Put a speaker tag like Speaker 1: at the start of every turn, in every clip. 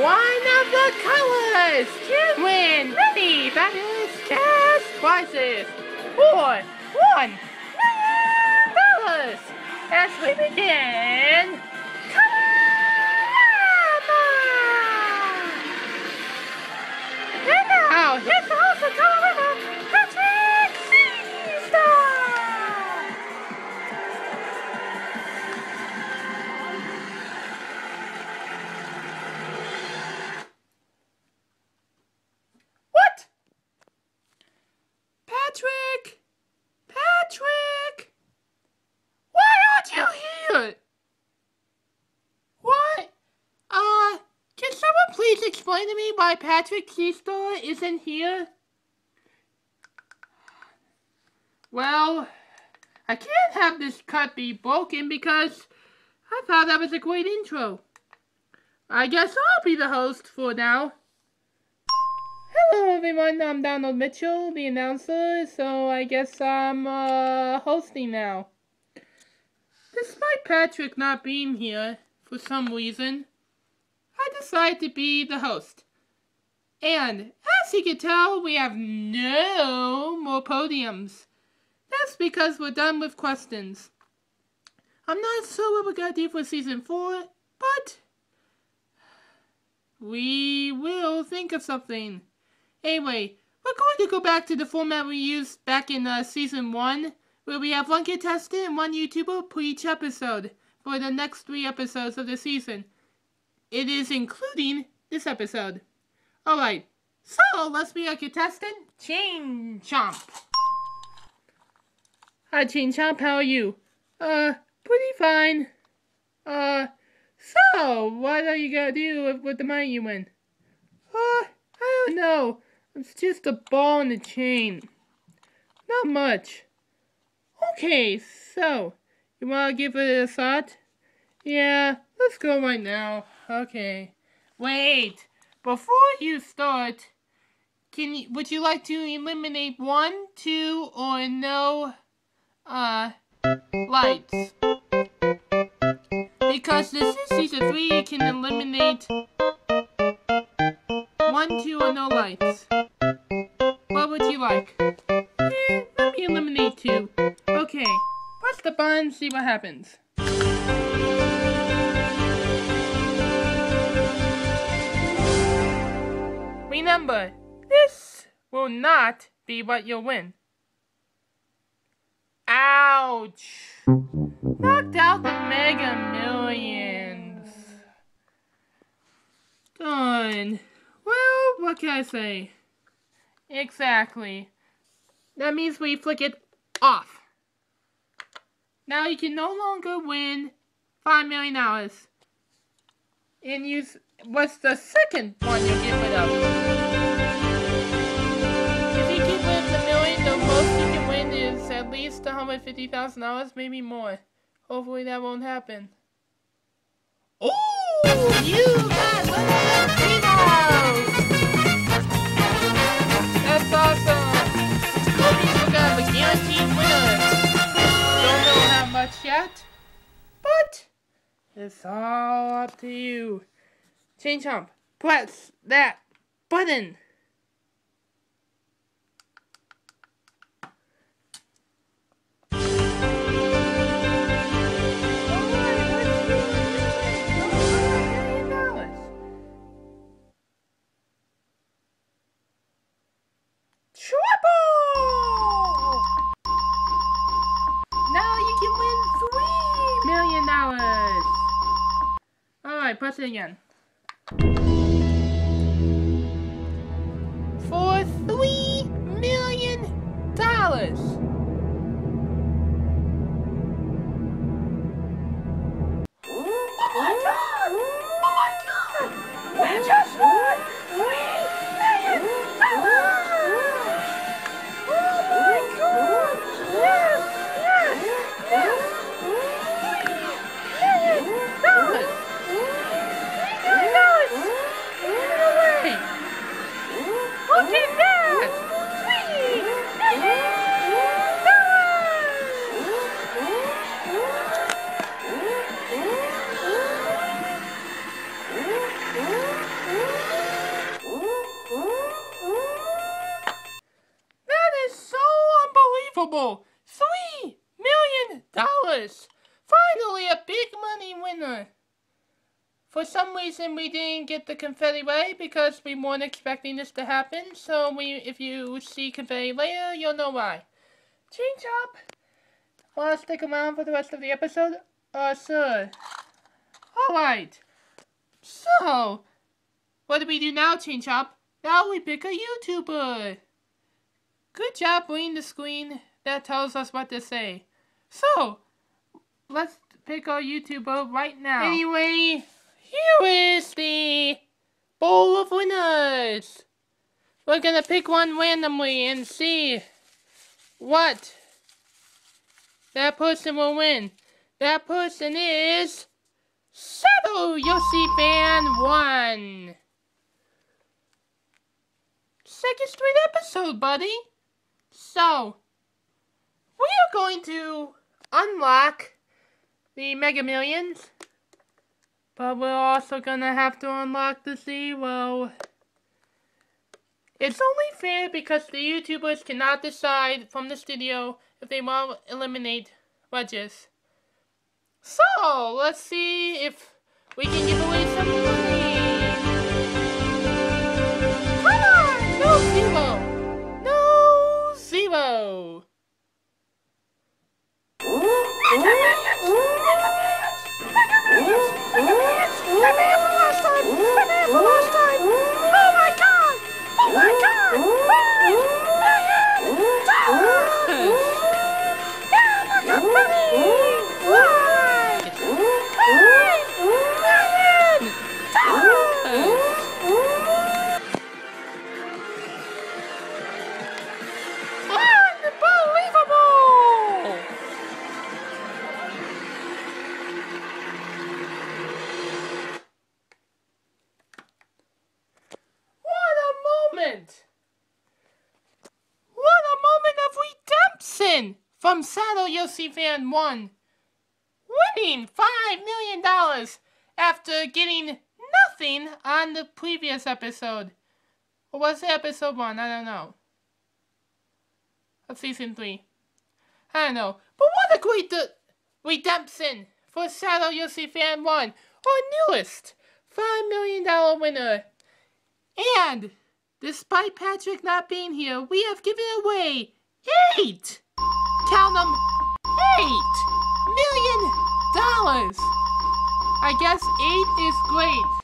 Speaker 1: one of the colors. To win? Many fabulous cash prizes for one million dollars. As we begin. Colorrama! And now, oh. here's the host of Colorrama, explain to me why Patrick Seastar isn't here? Well, I can't have this cut be broken because I thought that was a great intro. I guess I'll be the host for now. Hello everyone, I'm Donald Mitchell, the announcer, so I guess I'm uh, hosting now. Despite Patrick not being here for some reason, I decided to be the host. And as you can tell, we have no more podiums. That's because we're done with questions. I'm not sure what we're gonna do for season four, but we will think of something. Anyway, we're going to go back to the format we used back in uh, season one, where we have one contestant and one YouTuber per each episode for the next three episodes of the season. It is including this episode. Alright, so let's be a contestant. Chain Chomp. Hi, Chain Chomp, how are you? Uh, pretty fine. Uh, so, what are you gonna do with, with the money you win? Uh, I don't know. It's just a ball and a chain. Not much. Okay, so, you wanna give it a thought? Yeah, let's go right now. Okay. Wait, before you start, can you, would you like to eliminate one, two, or no, uh, lights? Because this is season three, you can eliminate one, two, or no lights. What would you like? Eh, let me eliminate two. Okay, press the button, see what happens. Remember, this will not be what you'll win. Ouch! Knocked out the Mega Millions. Done. Well, what can I say? Exactly. That means we flick it off. Now you can no longer win $5 million. And use what's the second one you get rid of? If you get rid of the million, the most you can win is at least $150,000, maybe more. Hopefully that won't happen. Oh, you got Latinos! That's awesome! Hope you got a guaranteed winner. Yet, but it's all up to you. Chain Chomp, press that button. Press it again. For three million dollars. For some reason we didn't get the confetti way because we weren't expecting this to happen. So we, if you see confetti later, you'll know why. Change up. Wanna stick around for the rest of the episode? Uh, sir. Alright. So, what do we do now, Change Up? Now we pick a YouTuber. Good job reading the screen that tells us what to say. So, let's pick our YouTuber right now. Anyway, here is the bowl of winners. We're gonna pick one randomly and see what that person will win. That person is Settle Yoshi Fan 1. Second straight episode, buddy. So, we are going to unlock the Mega Millions. But we're also gonna have to unlock the zero. It's only fair because the YouTubers cannot decide from the studio if they want to eliminate wedges. So, let's see if we can give away some from Saddle Yossi Fan 1. Winning $5 million after getting nothing on the previous episode. Or was it episode 1? I don't know. Of season 3. I don't know. But what a great de- redemption for Saddle Yossi Fan 1, our newest $5 million winner. And despite Patrick not being here, we have given away eight, count them, eight million dollars. I guess eight is great.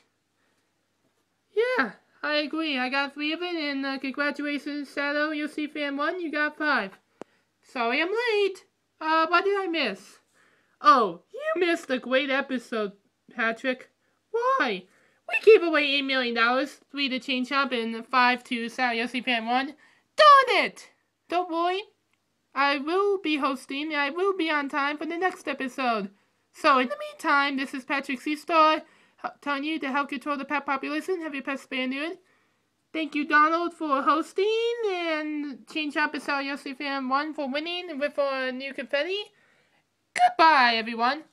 Speaker 1: Yeah, I agree. I got three of it, and uh, congratulations, Shadow. See fan one. You got five. Sorry I'm late. Uh, what did I miss? Oh, you missed a great episode, Patrick. Why? We gave away $8 million, 3 to Chain Shop, and 5 to Sally Yossi Fan 1. Darn it! Don't worry. I will be hosting, and I will be on time for the next episode. So, in the meantime, this is Patrick C. Star telling you to help control the pet population, have your pets spaniard. Thank you, Donald, for hosting, and Chain Shop Yossi Fan 1 for winning with our new confetti. Goodbye, everyone.